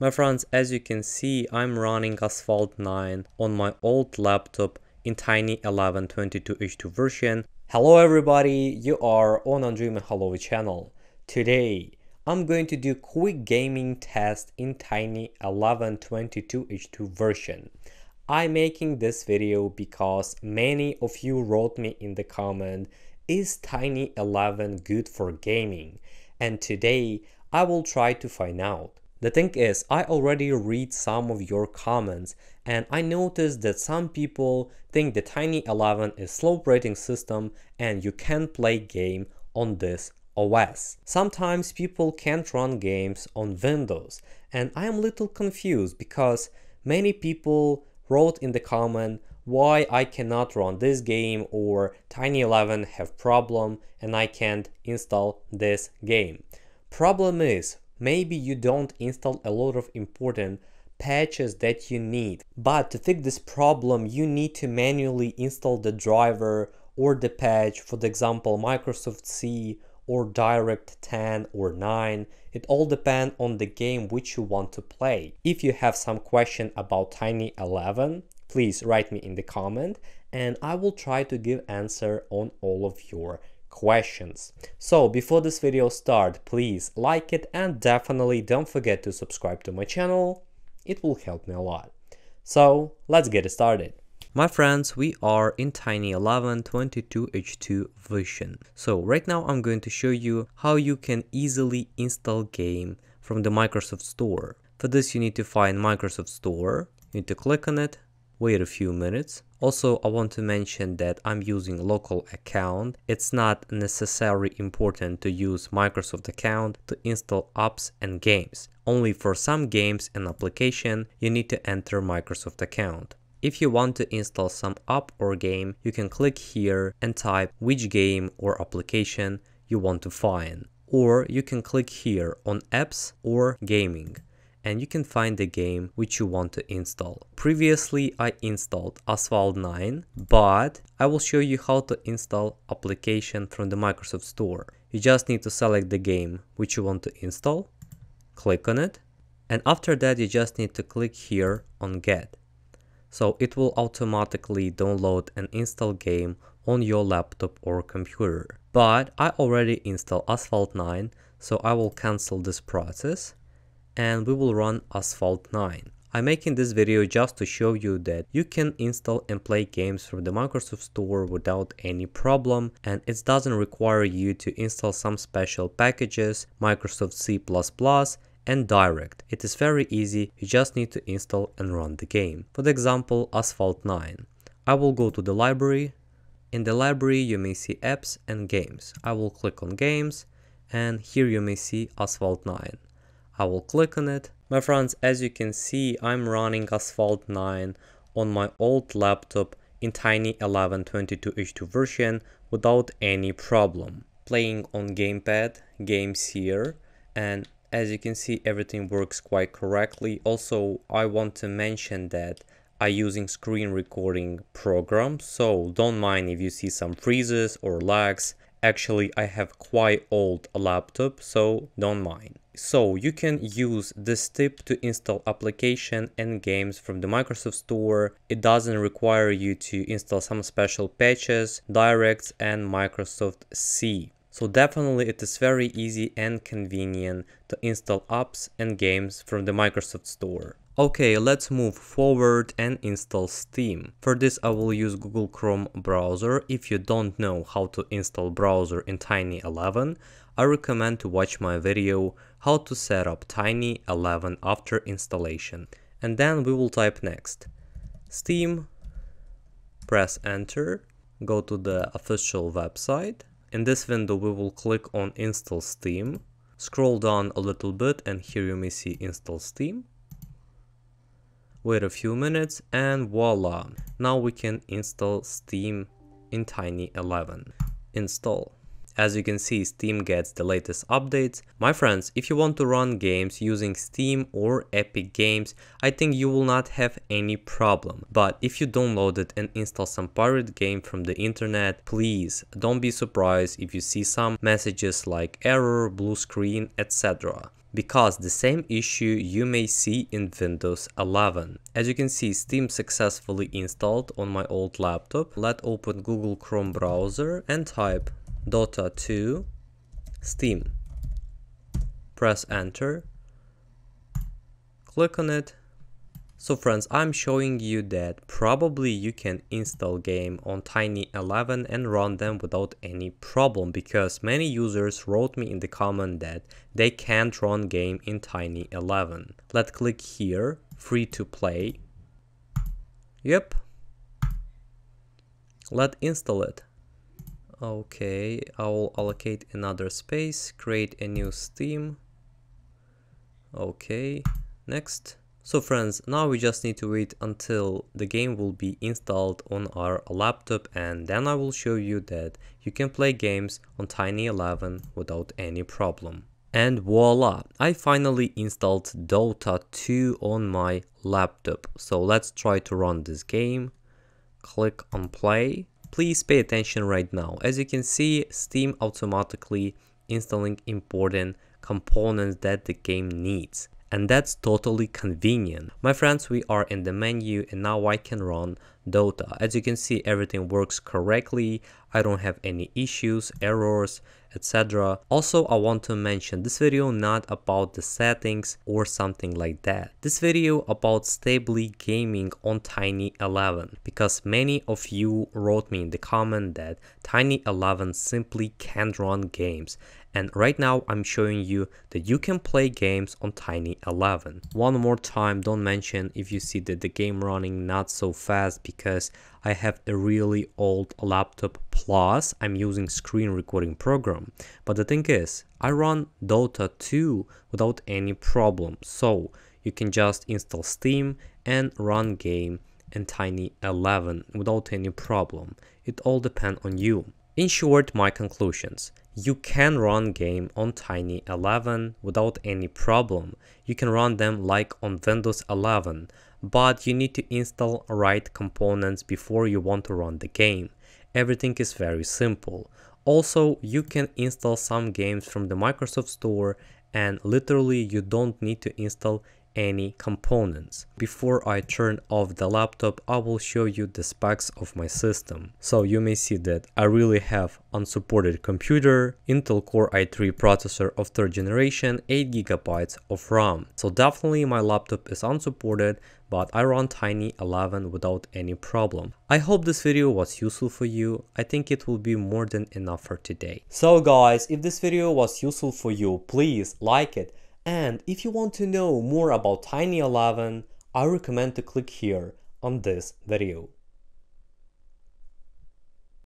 My friends, as you can see, I'm running Asphalt 9 on my old laptop in Tiny 11 22H2 version. Hello everybody, you are on Andriy Mikhailovich channel. Today, I'm going to do quick gaming test in Tiny 11 22H2 version. I'm making this video because many of you wrote me in the comment, is Tiny 11 good for gaming? And today I will try to find out. The thing is, I already read some of your comments and I noticed that some people think the Tiny 11 is slow operating system and you can't play game on this OS. Sometimes people can't run games on Windows and I am little confused because many people wrote in the comment why I cannot run this game or Tiny 11 have problem and I can't install this game. Problem is, maybe you don't install a lot of important patches that you need. But to fix this problem, you need to manually install the driver or the patch, for example, Microsoft C or Direct 10 or 9. It all depends on the game which you want to play. If you have some question about Tiny 11, please write me in the comment and I will try to give answer on all of your questions. So before this video start, please like it and definitely don't forget to subscribe to my channel. It will help me a lot. So let's get started. My friends, we are in Tiny 11 22H2 version. So right now I'm going to show you how you can easily install game from the Microsoft Store. For this you need to find Microsoft Store, you need to click on it, wait a few minutes. Also, I want to mention that I'm using local account. It's not necessarily important to use Microsoft account to install apps and games. Only for some games and application, you need to enter Microsoft account. If you want to install some app or game, you can click here and type which game or application you want to find. Or you can click here on apps or gaming and you can find the game which you want to install. Previously I installed Asphalt 9, but I will show you how to install application from the Microsoft Store. You just need to select the game which you want to install, click on it, and after that you just need to click here on get so it will automatically download and install game on your laptop or computer. But I already installed Asphalt 9, so I will cancel this process and we will run Asphalt 9. I'm making this video just to show you that you can install and play games from the Microsoft Store without any problem and it doesn't require you to install some special packages, Microsoft C++ and direct. It is very easy, you just need to install and run the game. For the example, Asphalt 9. I will go to the library. In the library you may see apps and games. I will click on games and here you may see Asphalt 9. I will click on it. My friends, as you can see, I'm running Asphalt 9 on my old laptop in Tiny 11 22H2 version without any problem. Playing on gamepad, games here, and as you can see everything works quite correctly also I want to mention that I using screen recording program so don't mind if you see some freezes or lags actually I have quite old laptop so don't mind so you can use this tip to install application and games from the Microsoft Store. It doesn't require you to install some special patches, directs and Microsoft C. So definitely it is very easy and convenient to install apps and games from the Microsoft Store. Okay, let's move forward and install Steam. For this I will use Google Chrome browser. If you don't know how to install browser in Tiny 11, I recommend to watch my video how to set up Tiny 11 after installation. And then we will type next. Steam, press enter, go to the official website in this window we will click on install Steam, scroll down a little bit and here you may see install Steam. Wait a few minutes and voila, now we can install Steam in Tiny 11. Install. As you can see, Steam gets the latest updates. My friends, if you want to run games using Steam or Epic Games, I think you will not have any problem. But if you download it and install some pirate game from the internet, please don't be surprised if you see some messages like error, blue screen, etc. because the same issue you may see in Windows 11. As you can see, Steam successfully installed on my old laptop. Let's open Google Chrome browser and type Dota 2 Steam. Press enter. Click on it so friends, I'm showing you that probably you can install game on Tiny 11 and run them without any problem because many users wrote me in the comment that they can't run game in Tiny 11. Let's click here, free to play. Yep. Let's install it. Okay, I'll allocate another space, create a new Steam. Okay, next. So friends, now we just need to wait until the game will be installed on our laptop and then I will show you that you can play games on Tiny 11 without any problem. And voila, I finally installed Dota 2 on my laptop. So let's try to run this game. Click on play. Please pay attention right now. As you can see, Steam automatically installing important components that the game needs and that's totally convenient. My friends, we are in the menu and now I can run Dota. As you can see, everything works correctly. I don't have any issues, errors, etc. Also, I want to mention this video not about the settings or something like that. This video about stably gaming on Tiny 11 because many of you wrote me in the comment that Tiny 11 simply can't run games and right now I'm showing you that you can play games on Tiny 11. One more time don't mention if you see that the game running not so fast because I have a really old laptop plus I'm using screen recording program but the thing is I run Dota 2 without any problem so you can just install Steam and run game and Tiny 11 without any problem. It all depends on you. In short, my conclusions. You can run game on Tiny 11 without any problem. You can run them like on Windows 11, but you need to install right components before you want to run the game. Everything is very simple. Also, you can install some games from the Microsoft Store and literally you don't need to install any components. Before I turn off the laptop, I will show you the specs of my system. So you may see that I really have unsupported computer, Intel Core i3 processor of third generation, 8GB of RAM. So definitely my laptop is unsupported, but I run Tiny 11 without any problem. I hope this video was useful for you. I think it will be more than enough for today. So guys, if this video was useful for you, please like it and if you want to know more about Tiny 11, I recommend to click here on this video.